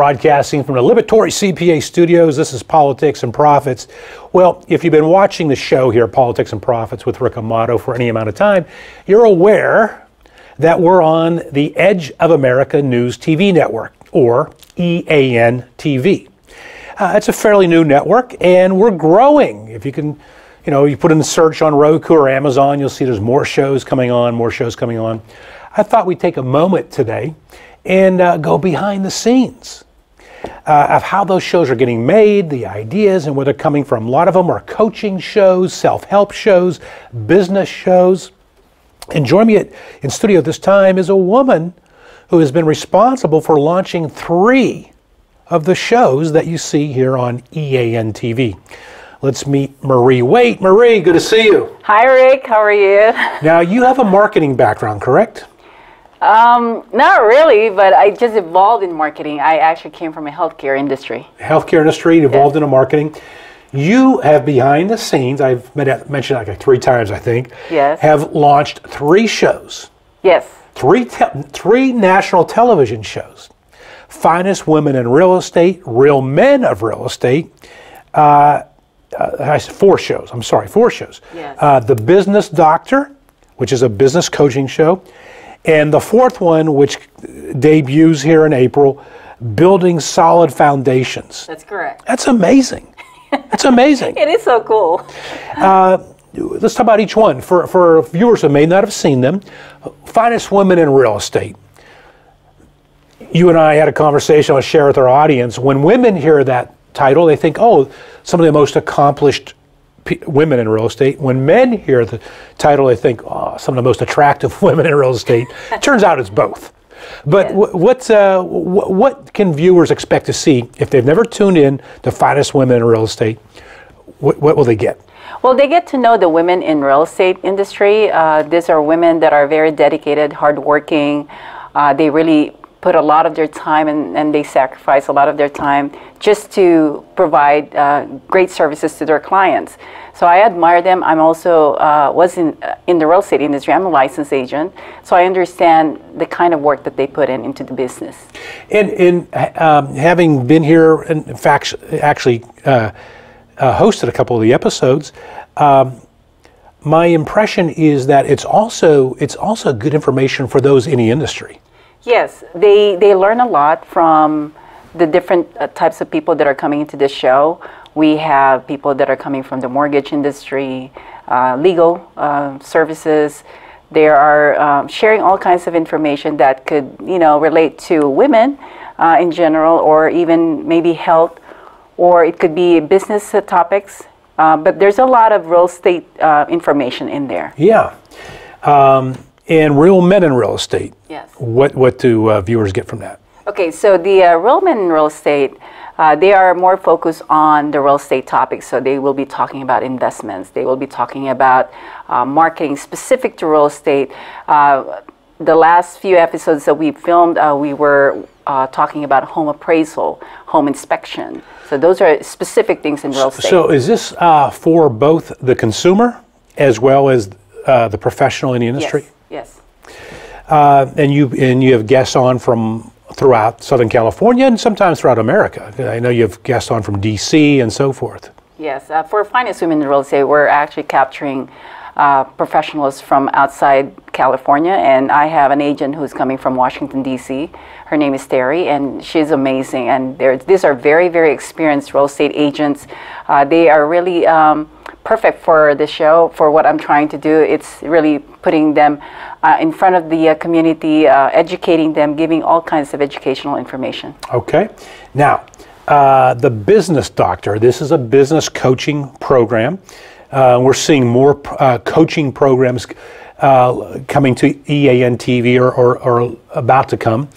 Broadcasting from the Liberatory CPA studios, this is Politics and Profits. Well, if you've been watching the show here, Politics and Profits with Rick Amato, for any amount of time, you're aware that we're on the Edge of America News TV network, or EAN TV. Uh, it's a fairly new network, and we're growing. If you can, you know, you put in the search on Roku or Amazon, you'll see there's more shows coming on, more shows coming on. I thought we'd take a moment today and uh, go behind the scenes uh, of how those shows are getting made, the ideas, and where they're coming from. A lot of them are coaching shows, self help shows, business shows. And joining me at, in studio this time is a woman who has been responsible for launching three of the shows that you see here on EAN TV. Let's meet Marie Waite, Marie, good to see you. Hi, Rick. How are you? Now, you have a marketing background, correct? Um, not really, but I just evolved in marketing. I actually came from a healthcare industry. Healthcare industry, evolved into marketing. You have behind the scenes, I've mentioned like three times, I think, Yes. have launched three shows, Yes. three, te- three national television shows Finest Women in Real Estate, Real Men of Real Estate, uh, uh, I said four shows, I'm sorry, four shows. Yes. Uh, the Business Doctor, which is a business coaching show, and the fourth one, which debuts here in April, Building Solid Foundations. That's correct. That's amazing. That's amazing. It is so cool. Uh, let's talk about each one. For, for viewers who may not have seen them, Finest Women in Real Estate. You and I had a conversation I'll share with our audience. When women hear that title, they think, oh, some of the most accomplished women in real estate. When men hear the title, they think, oh, some of the most attractive women in real estate. Turns out it's both. But what, uh, wh- what can viewers expect to see if they've never tuned in to Finest Women in Real Estate? What, what will they get? Well, they get to know the women in real estate industry. Uh, these are women that are very dedicated, hardworking. Uh, they really put a lot of their time and, and they sacrifice a lot of their time just to provide uh, great services to their clients. So I admire them. I'm also uh, was in uh, in the real estate industry. I'm a licensed agent, so I understand the kind of work that they put in into the business. And, and um, having been here, and in fact, actually uh, uh, hosted a couple of the episodes, um, my impression is that it's also it's also good information for those in the industry. Yes, they, they learn a lot from the different uh, types of people that are coming into this show. We have people that are coming from the mortgage industry, uh, legal uh, services. They are um, sharing all kinds of information that could, you know, relate to women uh, in general, or even maybe health, or it could be business topics. Uh, but there's a lot of real estate uh, information in there. Yeah, um, and real men in real estate. Yes. What what do uh, viewers get from that? Okay, so the uh, real men in real estate, uh, they are more focused on the real estate topics. So they will be talking about investments. They will be talking about uh, marketing specific to real estate. Uh, the last few episodes that we filmed, uh, we were uh, talking about home appraisal, home inspection. So those are specific things in real estate. So is this uh, for both the consumer as well as uh, the professional in the industry? yes, yes. Uh, and you and you have guests on from throughout Southern California and sometimes throughout America. I know you have guests on from D.C. and so forth. Yes, uh, for Finest Women in Real Estate, we're actually capturing uh, professionals from outside California, and I have an agent who's coming from Washington, D.C. Her name is Terry, and she's amazing. And these are very, very experienced real estate agents. Uh, they are really um, perfect for the show, for what I'm trying to do. It's really putting them uh, in front of the uh, community, uh, educating them, giving all kinds of educational information. Okay. Now, uh, the business doctor. This is a business coaching program. Uh, we're seeing more uh, coaching programs uh, coming to EAN TV or, or, or about to come.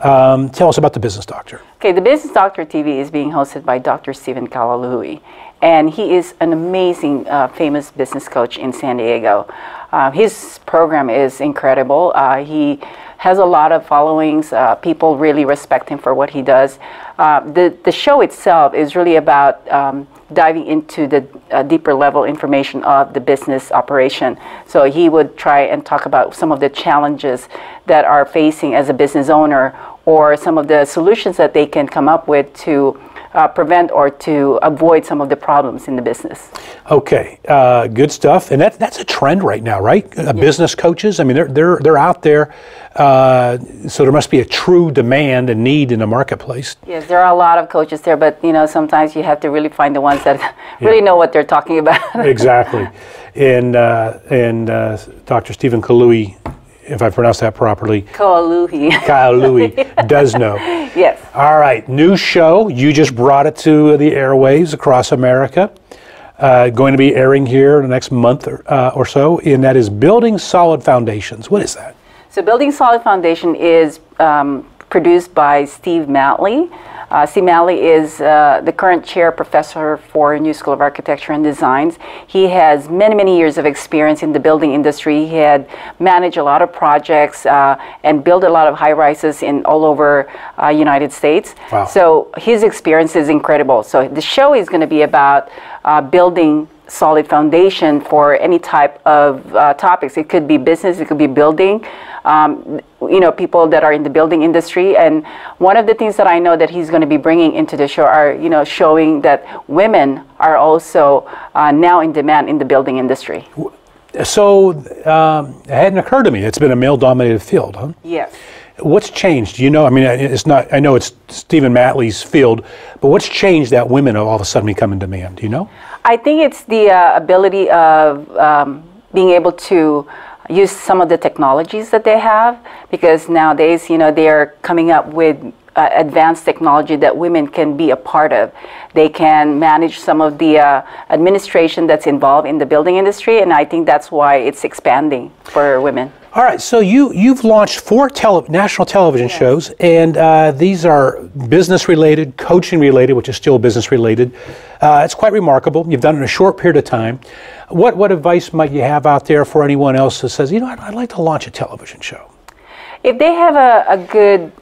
Um, tell us about the business doctor. Okay, the Business Doctor TV is being hosted by Dr. Stephen Kalaluhi, and he is an amazing, uh, famous business coach in San Diego. Uh, his program is incredible. Uh, he has a lot of followings. Uh, people really respect him for what he does. Uh, the the show itself is really about um, diving into the uh, deeper level information of the business operation. So he would try and talk about some of the challenges that are facing as a business owner or some of the solutions that they can come up with to uh, prevent or to avoid some of the problems in the business. Okay, uh, good stuff. And that, that's a trend right now, right? Uh, Business coaches. I mean, they're they're they're out there. Uh, so there must be a true demand and need in the marketplace. Yes, there are a lot of coaches there, but you know sometimes you have to really find the ones that really know what they're talking about. exactly. And uh, and uh, Dr. Stephen Kalui, if I pronounce that properly, Koaluhi. Kalui does know. yes. All right, new show. You just brought it to the airwaves across America. Uh, going to be airing here in the next month or, uh, or so, and that is Building Solid Foundations. What is that? So Building Solid Foundation is um, produced by Steve Matley. Uh, Matley is uh, the current chair professor for New School of Architecture and Designs. He has many, many years of experience in the building industry. He had managed a lot of projects uh, and built a lot of high rises in all over uh, United States. Wow. So his experience is incredible. So the show is going to be about uh, building solid foundation for any type of uh, topics. It could be business, it could be building, um, you know, people that are in the building industry. And one of the things that I know that he's going to be bringing into the show are, you know, showing that women are also uh, now in demand in the building industry. So um, it hadn't occurred to me. It's been a male-dominated field, huh? Yes. What's changed? You know? I mean, it's not. I know it's Stephen Matley's field, but what's changed that women have all of a sudden become in demand? Do you know? I think it's the uh, ability of um, being able to use some of the technologies that they have because nowadays, you know, they are coming up with uh, advanced technology that women can be a part of. They can manage some of the uh, administration that's involved in the building industry, and I think that's why it's expanding for women. All right, so you you've launched four tele- national television Yes. shows, and uh, these are business related, coaching related, which is still business related. Uh, it's quite remarkable. You've done it in a short period of time. What what advice might you have out there for anyone else that says, you know, I'd, I'd like to launch a television show? If they have a, a good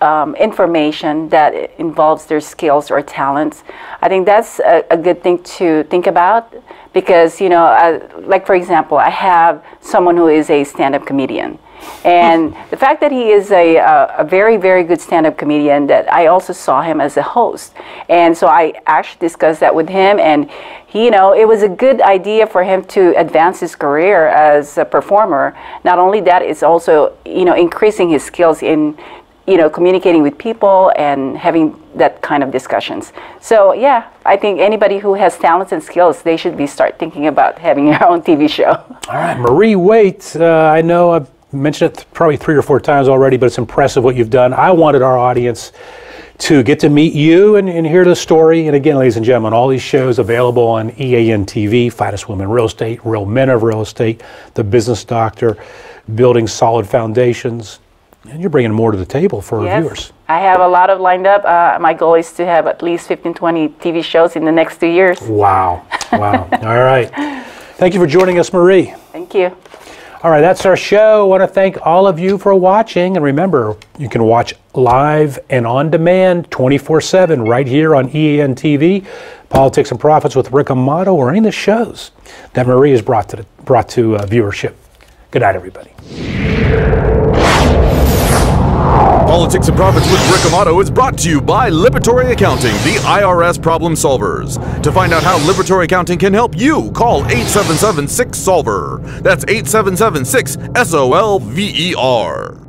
um, information that involves their skills or talents, I think that's a, a good thing to think about because, you know, uh, like for example, I have someone who is a stand up comedian. And the fact that he is a, a, a very, very good stand up comedian, that I also saw him as a host. And so I actually discussed that with him, and he, you know, it was a good idea for him to advance his career as a performer. Not only that, it's also, you know, increasing his skills in you know, communicating with people and having that kind of discussions. So yeah, I think anybody who has talents and skills, they should be start thinking about having their own TV show. All right, Marie Waite, uh, I know I've mentioned it th- probably three or four times already, but it's impressive what you've done. I wanted our audience to get to meet you and, and hear the story. And again, ladies and gentlemen, all these shows available on EAN TV, Finest Women Real Estate, Real Men of Real Estate, The Business Doctor, Building Solid Foundations. And you're bringing more to the table for our viewers. I have a lot of lined up. Uh, my goal is to have at least 15, 20 TV shows in the next two years. Wow. Wow. all right. Thank you for joining us, Marie. Thank you. All right, that's our show. I want to thank all of you for watching. And remember, you can watch live and on demand 24 7 right here on EAN TV, Politics and Profits with Rick Amato, or any of the shows that Marie has brought to, the, brought to uh, viewership. Good night, everybody. Politics and Profits with Rick Amato is brought to you by Liberatory Accounting, the IRS problem solvers. To find out how Liberatory Accounting can help you, call 877 6 Solver. That's 877 6 S O L V E R.